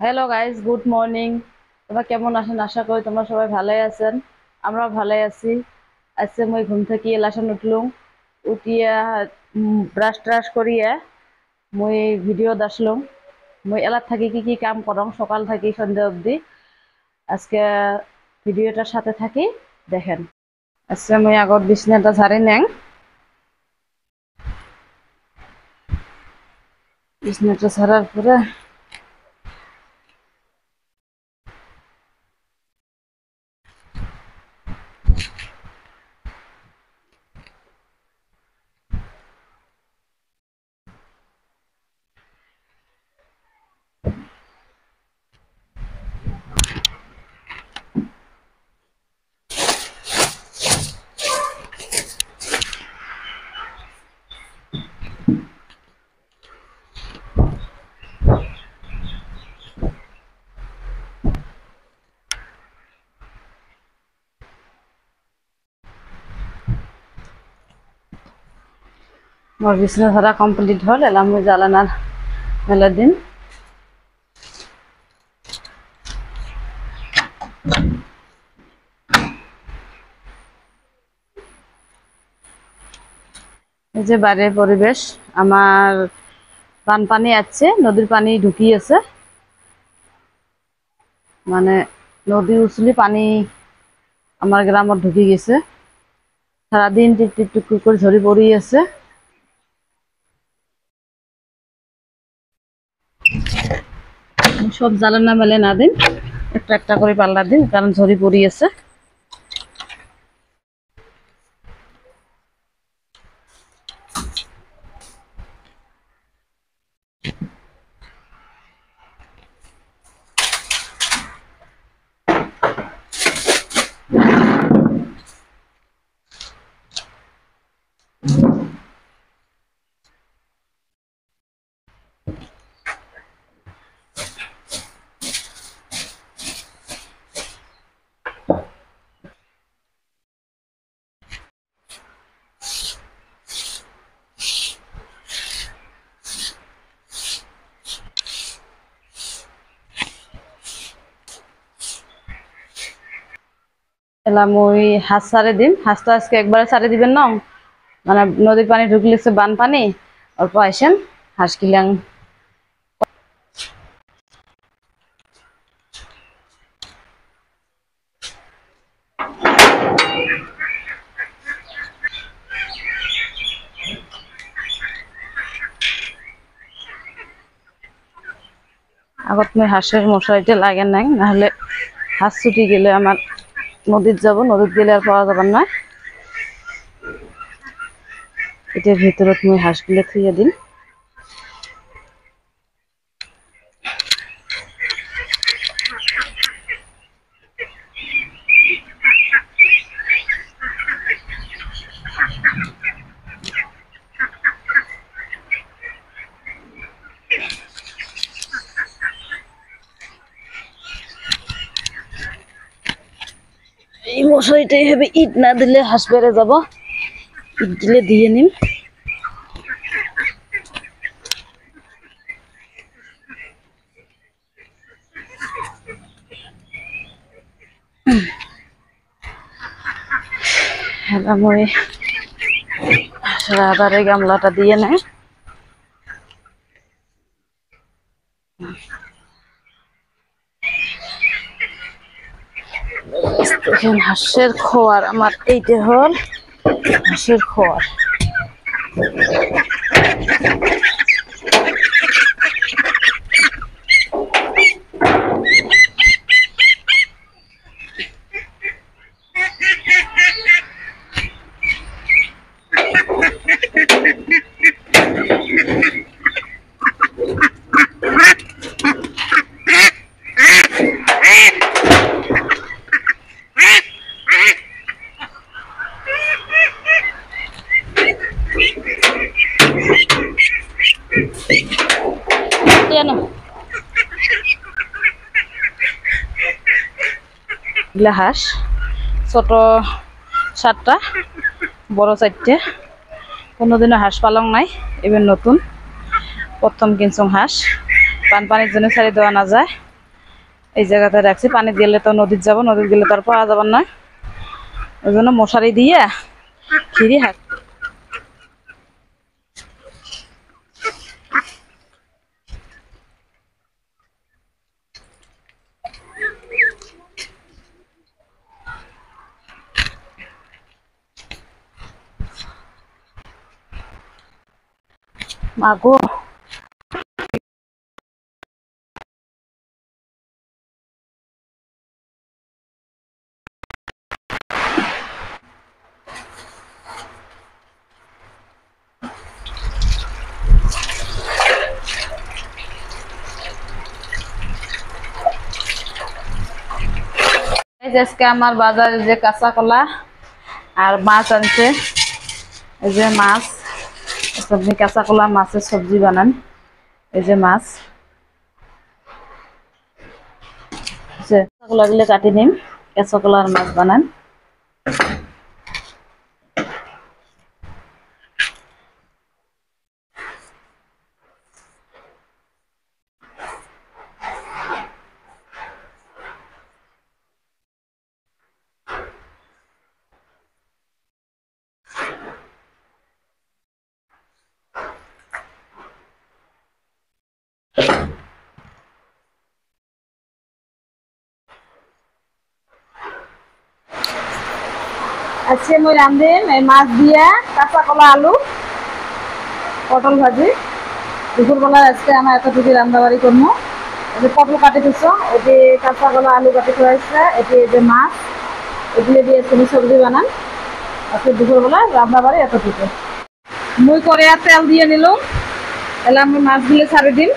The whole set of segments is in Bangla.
হ্যালো গাইজ গুড মর্নিং তোমরা কেমন আছেন? আশা করি তোমরা সবাই ভালোই আছেন। আমরা ভালোই আছি। আজকে মই ঘুম থেকে এলাসন উঠলুম। উঠিয়া ব্রাশ ট্রাশ করিয়া মই ভিডিও দাসলুম মই এলার থাকি কি কি কাম করম সকাল থাকি, সন্ধ্যা অবধি। আজকে ভিডিওটার সাথে থাকি। দেখেন। আজকে মই আগত বিছনাটা ঝাড়ি নেং। বিছনাটা ছাড়ার পরে মোর বিছনা ধরা কমপ্লিট হল, এলাম জ্বালানার মেলা দিন। এই যে বাইরের পরিবেশ, আমার বানপানি আছে, নদীর পানি ঢুকিয়েছে। মানে নদী উছলি পানি আমার গ্রামত ঢুকি গেছে। সারাদিন টিপ টিপ টিপ করে ঝরি পড়ি আছে সব জ্বালানা মেলে না দিন একটা একটা করে পাল্লা দিন কারণ ঝরি পড়ি এলাম ওই হাঁস সারে দিন। হাঁস তো আজকে একবারে সারে দিবেন না। মানে নদীর পানি ঢুকলে বান পানি অল্প আসেন হাঁস কিলাং। আগত মই হাঁসের মশারিটা লাগে নাই, নাহলে হাঁস ছুটি গেলে আমার নদীত যাব নদীর গেলে আর পাওয়া যাবার না এটার ভিতৰত মই হাঁসগুলো থুইয়া দিন এই মশারিটাই হবে, ইট না দিলে হাঁস বেড়ে যাব। ইট দিলে দিয়ে ওই হাঁসের আদারে গামলাটা দিয়ে নেয় দেখেন হাঁসের খোয়ার আমার এইটা হল হাঁসের খোয়ার। কেন এগুলা হাঁস, ছোট সাতটা, বড় চারটে। কোনোদিনও হাঁস পালং নাই, এবার নতুন। প্রথম কিনছুম হাঁস, বানপানির জন্য ছাড়ি দেওয়া না যায়। এই জায়গাতে রাখছি, পানি দিলে তো নদীর যাব নদীর গেলে তো আর পাওয়া যাবার নয়। ওই জন্য মশারি দিয়ে খিরি হাত মাগো। আজকে আমার বাজারে যে কাঁচা কলা আর মাছ আনছে এই যে মাছ। সবজি কাঁচা কলা মাছের সবজি বানান। এই যে মাছ। কাঁচা কলাগুলো কাটি নিম কাঁচা কলার মাছ বানান। আজকে মই রাঁধিম এই মাছ দিয়া কাঁচা কলা, আলু, পটল ভাজি। দুপুরবেলা আজকে আমার এতটুকু রান্না বাড়ি করব যে পটল কাটি দিছ এটি কাঁচা কলা, আলু কাটি থোয়াইছে এটি যে মাছ, এগুলো দিয়ে তুমি সবজি বানান। আজকে দুপুরবেলা রান্না বাড়ি এতটুকু। মুই করে তেল দিয়ে নিলাম। তাহলে আমি মাছগুলো ছাড়ি দিন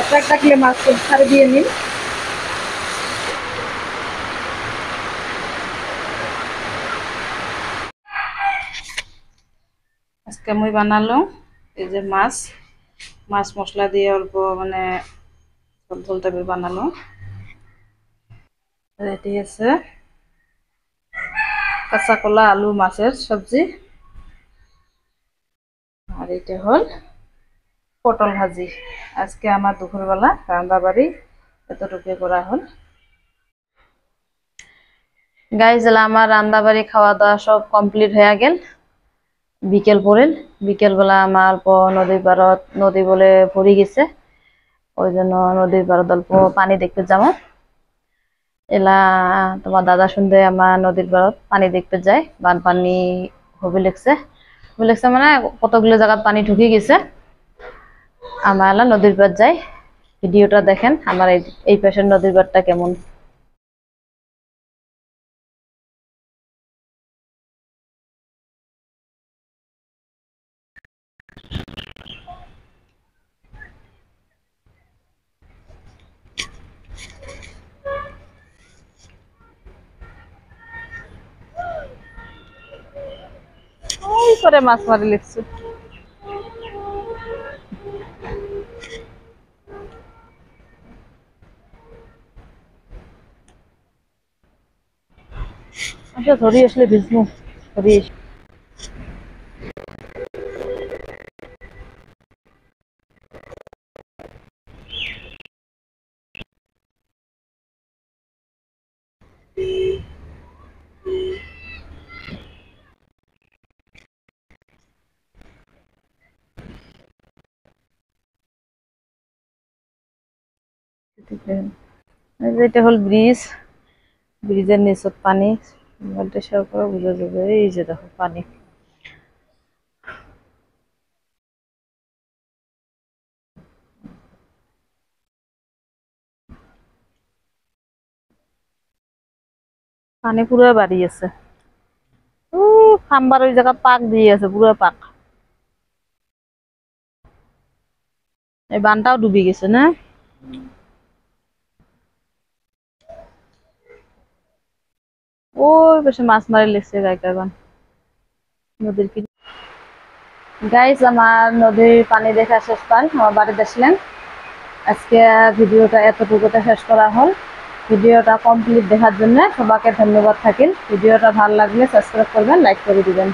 একটা একটা কিলো মাছ ছাড়ি দিয়ে নিন আজকে আমি বানালো, এই যে মাছ মাছ মশলা দিয়ে অল্প মানে ঝোল টাইপের বানালো। রেডি আছে। কাঁচা কলা, আলু, মাছের সবজি। আর এটা হল পটল ভাজি। আজকে আমার দুপুরবেলা রান্না বাড়ি এতটুকু করা হল। গাইজ আমার রান্না বাড়ি খাওয়া দাওয়া সব কমপ্লিট হয়ে গেল। বিকেল পড়েন। বিকেলবেলা আমার অল্প নদীর পাড়ত, নদী বলে ভরি গেছে। ওই জন্য নদীর পাড়ত অল্প পানি দেখতে যাব। এলা, তোমার দাদা শুনতে আমার নদীর পাড়ত পানি দেখতে যায়। বানপানি হবি লেগছে। হবি লেগছে মানে কতগুলো জায়গাত পানি ঢুকে গেছে। আমার এলা নদীর পাড় যাই। ভিডিওটা দেখেন আমার এই পাশের নদীর পাড়টা কেমন। করে মাছ মারি লিখছে। আচ্ছা ধরি আসলে ভিজমু ধরি এটা হল ব্রিজ ব্রিজের নিচত পানি, মোবাইলটা শেয়ার করে বুঝা যাবে এই যে দেখো পানি। পানি পুরো বাড়ি আছে। ও খাম্বার ওই জায়গা পাক দিয়ে আছে পুরো পাক। এই বানটাও ডুবি গেছে না? ওই পাশে মাছ মারি লেগছে গান নদীর কি গাইস আমার নদীর পানি দেখা শেষ পান। আমার বাড়িতে আসলেন। আজকে ভিডিওটা এতটুকুতে শেষ করা হল। ভিডিওটা কমপ্লিট দেখার জন্য সবাইকে ধন্যবাদ থাকিল। ভিডিওটা ভালো লাগলে সাবস্ক্রাইব করবেন লাইক করে দিবেন।